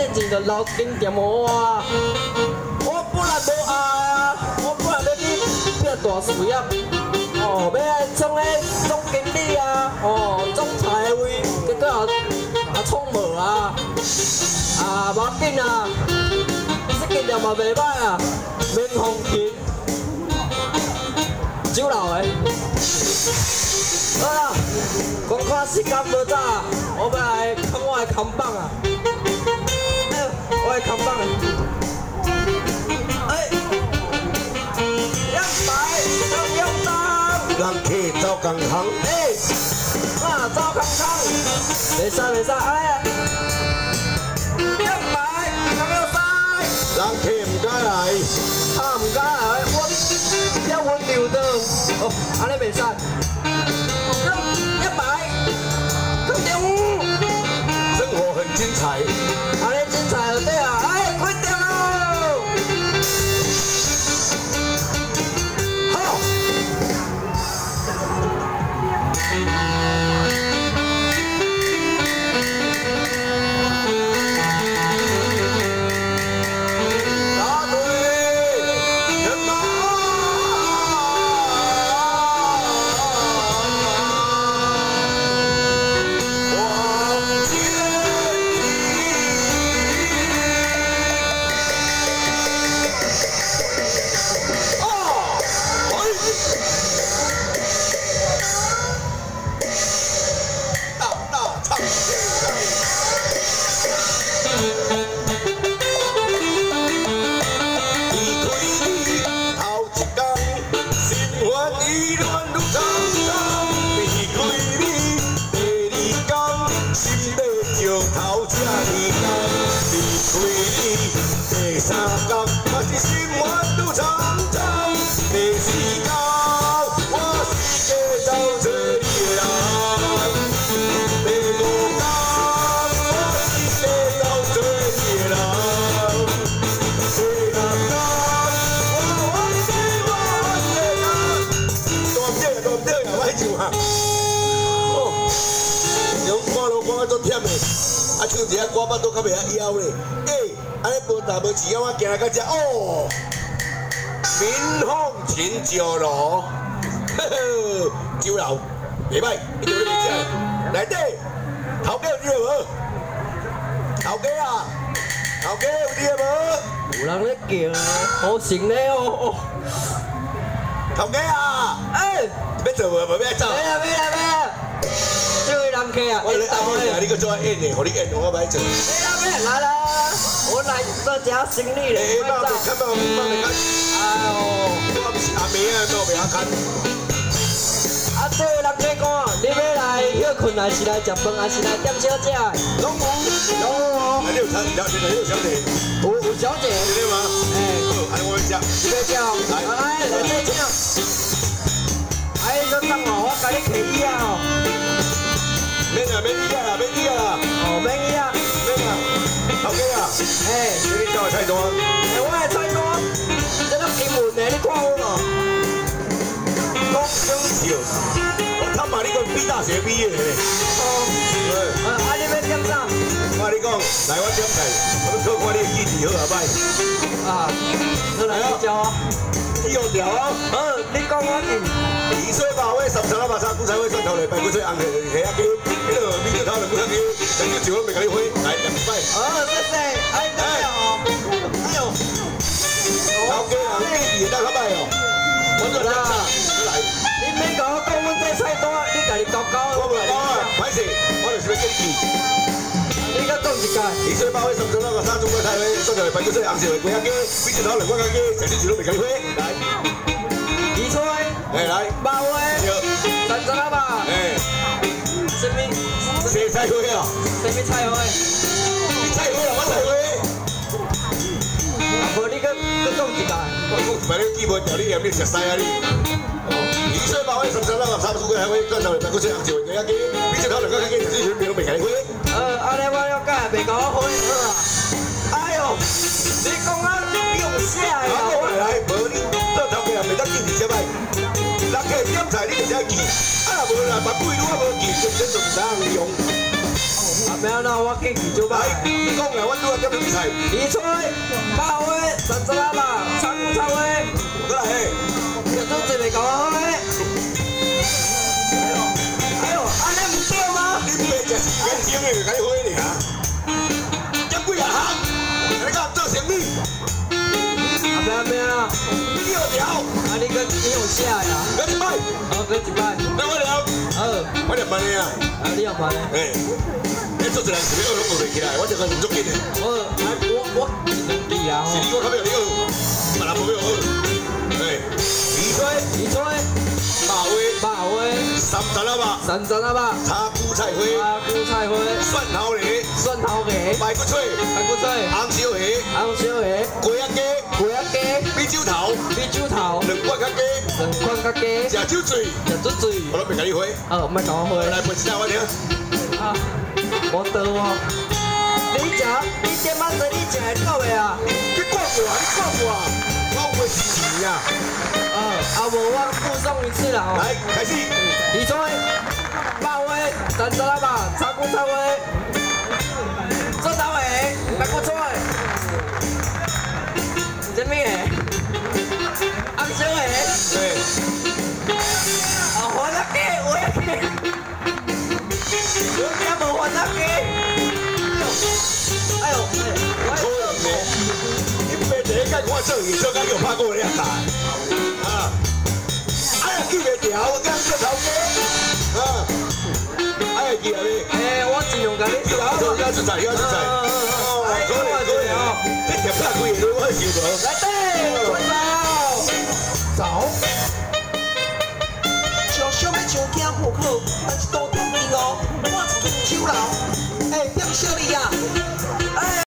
这钱就留金店我啊！我本来无爱啊，我本来要去变大事业，哦，要来创咧总经理啊，哦，总裁的位，结果啊啊创无啊，啊无紧啊，这间店嘛袂歹啊，免风琴，酒楼的。好啦，讲看时间无早啊，我要来看我的扛棒啊！我的扛棒！哎，两百两两张，人客走工行，哎，那走康康，袂使袂使，哎，人客唔敢来，他唔敢来，我要温柔的，哦，安尼袂使，一百，空点五。生活很精彩。石头这呢重。离开你第三天，我是心烦愈长用看路看啊足忝的，啊唱一下歌巴都较袂晓腰咧。诶，安尼无大无钱啊，我行来到遮哦。民风秦酒楼，呵呵，酒楼袂歹，一定要来食。内底头家有伫无？头家啊，头家有伫无？有人咧叫，好成人客啊，我你啊，你你个做演的，互你演，我来啦！我来做家生意咧，诶，快走妈咪！看妈咪，妈咪看，哎呦！我不是阿妹啊，妈咪啊看。啊，这位人客讲，你要来休困还是来食饭，还是来点小食？拢有，有哦，来你有餐，你你你有小姐，有有小姐，对吗？哎，好，安尼我食。你要叫，哎。你叫我菜单。哎，我的菜单，这个新闻的，你看有无？讲笑，我他妈你个比大学毕业的咧。哦，对，啊，啊，你要点啥？我跟你讲，来我点菜，我都看你的记忆好啊歹。啊，你来你教啊。你用掉啊。好，你讲我听。二岁八尾，十三啊八三，古菜花蒜头来，白骨水红的虾仔鸡，迄个米酒头两骨头鸡，两只酒拢袂甲你花，来两摆。哦，谢谢，免甲我讲阮这菜单，你家己搞搞。我无讲啊，歹势，我就是要记记。你甲讲一届。二岁八尾，十三啊八三，中国菜花蒜头嘞，白骨水红色的鸡仔鸡，米酒头两骨头鸡，两只酒拢袂甲你花，来。二岁，哎来，八岁，对，三十啊吧。哎，什么？谁菜花啊？什么菜花？菜花啦，我菜花。啊，无你搁搁讲一届。我讲反正记无掉，你嫌你食屎啊你！哦，二岁八尾，十三啊八三，中国菜花蒜头嘞，白骨水红色的鸡仔鸡，米酒头两骨头鸡，两只酒拢袂甲你花。呃，安尼我了解，袂甲我分好。哎呦，你讲啊，用啥啊，呀？我来来，无你做头家袂当记二只摆，人客点菜你就只记，啊无啦，别贵愈啊无记，根本就唔知用。啊，没有那我给你就吧。你讲来，我拄啊点比赛，李翠，八位，三十八吧，你甲做生意，啊没有没有，啊六条，你个你有下呀？两礼拜，哦，跟一摆，两百条，呃，我点办的啊？啊你有办嘞？哎，你做一人是要拢学袂起来，我这个唔足紧的。我啊我。我你啊是你。我较袂你学，别人无要学。哎，李翠，李翠，马威，八位，三十啊吧，三十啊吧，茶菇菜花，啊韭菜花，蒜头梨，蒜头鸡，排骨脆，排骨脆，红烧鱼，红烧鱼，鸡鸭鸡，鸡鸭鸡，啤酒头，啤酒头，两罐较鸡，两款甲鸡，食酒醉，食酒醉。我拢袂甲你花。哦，莫甲我花。来背一下我听。啊，我倒哦。你食，你点仔仔你食会到未啊？你管我，你管我，我有钱啊！呃，啊无我附送一次啦哦。来，开始。李翠，八位，三十啊吧，茶菇菜位，做头诶，排骨菜，什么诶？红烧诶，对，啊番仔鸡，有诶鸡，有惊无番仔鸡？哎呦，哎可呦，能呢。你爸第一届我做义做甲有拍过两下，啊，哎呀记袂掉，我刚做头家，啊，哎呀记啊你，哎，我尽量甲你你老做要出彩，要出彩，